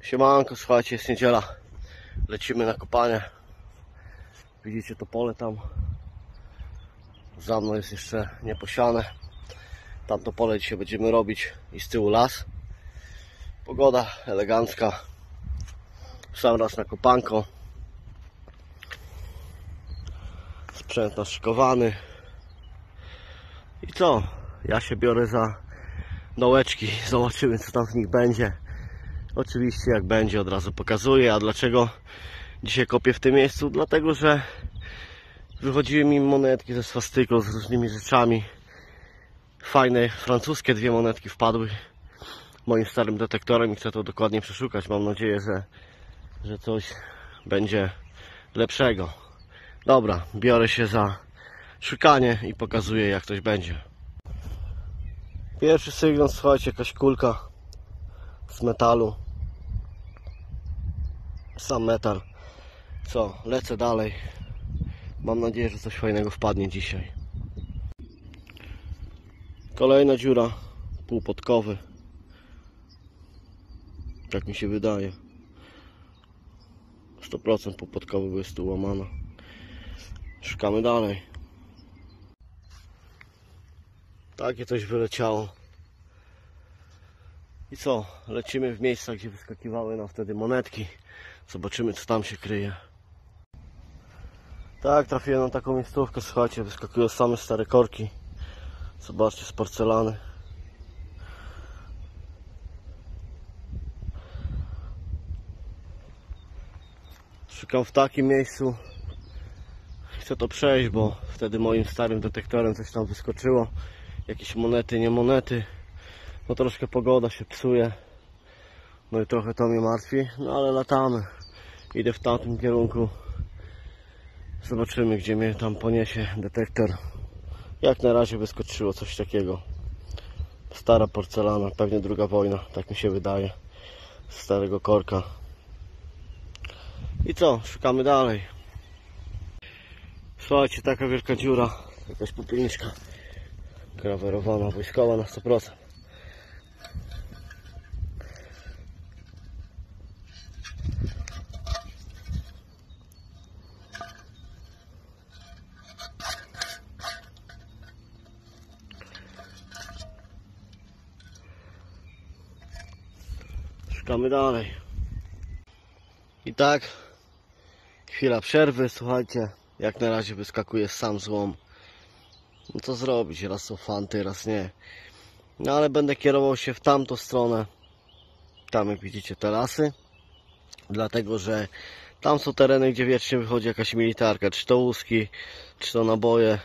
Siemanko, słuchajcie, jest niedziela. Lecimy na kopanie. Widzicie to pole tam. Za mną jest jeszcze nieposiane. Tamto pole dzisiaj będziemy robić i z tyłu las. Pogoda elegancka. Sam raz na kopanko. Sprzęt naszykowany. I co? Ja się biorę za dołeczki. Zobaczymy co tam w nich będzie. Oczywiście jak będzie od razu pokazuję. A dlaczego dzisiaj kopię w tym miejscu? Dlatego, że wychodziły mi monetki ze swastyką, z różnymi rzeczami. Fajne francuskie dwie monetki wpadły moim starym detektorem i chcę to dokładnie przeszukać. Mam nadzieję, że, że coś będzie lepszego. Dobra, biorę się za szukanie i pokazuję jak coś będzie. Pierwszy sygnał, słuchajcie, jakaś kulka z metalu. Sam metal. Co, lecę dalej. Mam nadzieję, że coś fajnego wpadnie dzisiaj. Kolejna dziura półpodkowy. Tak mi się wydaje. 100% półpodkowy, jest tu łamana. Szukamy dalej. Takie coś wyleciało. I co? Lecimy w miejsca, gdzie wyskakiwały nam wtedy monetki. Zobaczymy, co tam się kryje. Tak, trafiłem na taką miejscówkę, słuchajcie, wyskakują same stare korki. Zobaczcie, z porcelany. Szukam w takim miejscu. Chcę to przejść, bo wtedy moim starym detektorem coś tam wyskoczyło. Jakieś monety, nie monety. No troszkę pogoda się psuje. No i trochę to mnie martwi. No ale latamy. Idę w tamtym kierunku. Zobaczymy, gdzie mnie tam poniesie detektor. Jak na razie wyskoczyło coś takiego. Stara porcelana, pewnie druga wojna, tak mi się wydaje. Z starego korka. I co? Szukamy dalej. Słuchajcie, taka wielka dziura. Jakaś popielniczka. Grawerowana, wojskowa na 100%. Szukamy dalej. I tak, chwila przerwy, słuchajcie, jak na razie wyskakuje sam złom. No co zrobić, raz są fanty, raz nie. No ale będę kierował się w tamtą stronę. Tam jak widzicie te lasy. Dlatego, że tam są tereny, gdzie wiecznie wychodzi jakaś militarka, czy to łuski, czy to naboje.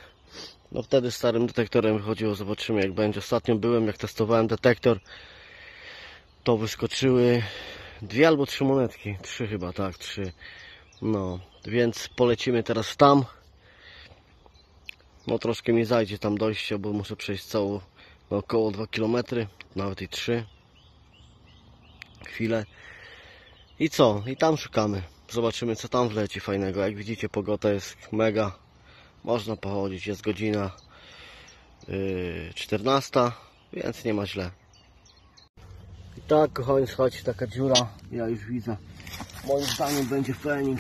No wtedy starym detektorem wychodziło, zobaczymy jak będzie. Ostatnio byłem, jak testowałem detektor, to wyskoczyły dwie albo trzy monetki. Trzy chyba, tak, trzy. No, więc polecimy teraz tam. No troszkę mi zajdzie tam dojście, bo muszę przejść całą no, około 2 km, nawet i 3. Chwilę. I co? I tam szukamy. Zobaczymy co tam wleci fajnego. Jak widzicie pogoda jest mega. Można pochodzić. Jest godzina yy, 14, więc nie ma źle. Tak kochani, słuchajcie, taka dziura. Ja już widzę. Moim zdaniem będzie fening.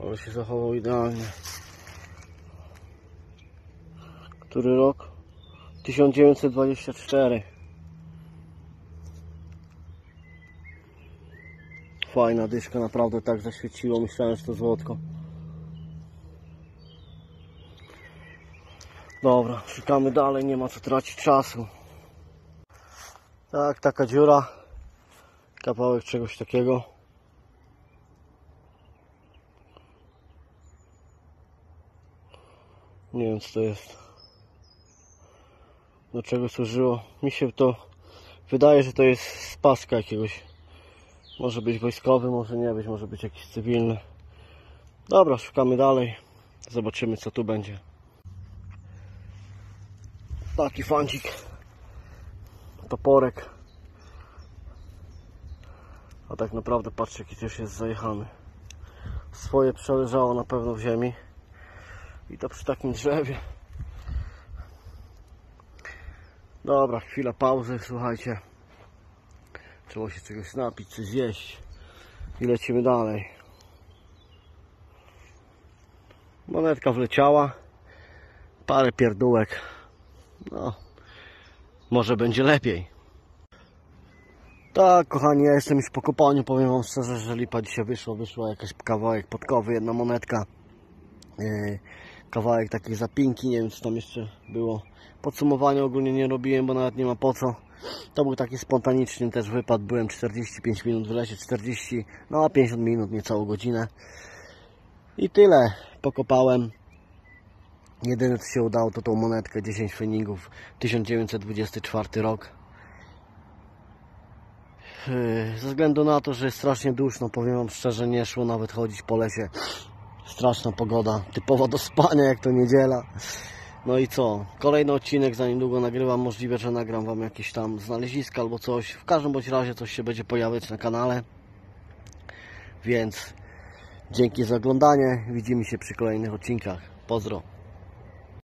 Ale się zachował idealnie. Który rok? 1924. Fajna dyszka, naprawdę tak zaświeciło. Myślałem, że to złotko. Dobra, szukamy dalej, nie ma co tracić czasu. Tak, taka dziura. Kawałek czegoś takiego. Nie wiem co to jest. Do czego służyło. Mi się to wydaje, że to jest z paska jakiegoś. Może być wojskowy, może nie być, może być jakiś cywilny. Dobra, szukamy dalej. Zobaczymy co tu będzie. Taki fancik. Toporek. A tak naprawdę patrzcie jaki też jest zajechany. Swoje przeleżało na pewno w ziemi. I to przy takim drzewie. Dobra, chwila pauzy, słuchajcie. Trzeba się czegoś napić, czy zjeść. I lecimy dalej. Monetka wleciała. Parę pierdółek. No, może będzie lepiej. Tak, kochani, ja jestem już po kopaniu. Powiem Wam szczerze, że lipa dzisiaj wyszła. Wyszła jakaś kawałek podkowy, jedna monetka. Yy, kawałek takiej zapinki. Nie wiem, czy tam jeszcze było. Podsumowania ogólnie nie robiłem, bo nawet nie ma po co. To był taki spontaniczny też wypad. Byłem 45 minut w lesie, 40, no a 50 minut, niecałą godzinę. I tyle. Pokopałem. Jedyne co się udało to tą monetkę 10 feningów 1924 rok. Yy, Ze względu na to, że jest strasznie duszno, powiem Wam szczerze, nie szło nawet chodzić po lesie. Straszna pogoda, typowa do spania jak to niedziela. No i co? Kolejny odcinek za niedługo nagrywam. Możliwe, że nagram Wam jakieś tam znaleziska albo coś. W każdym bądź razie coś się będzie pojawiać na kanale. Więc dzięki za oglądanie. Widzimy się przy kolejnych odcinkach. Pozdro.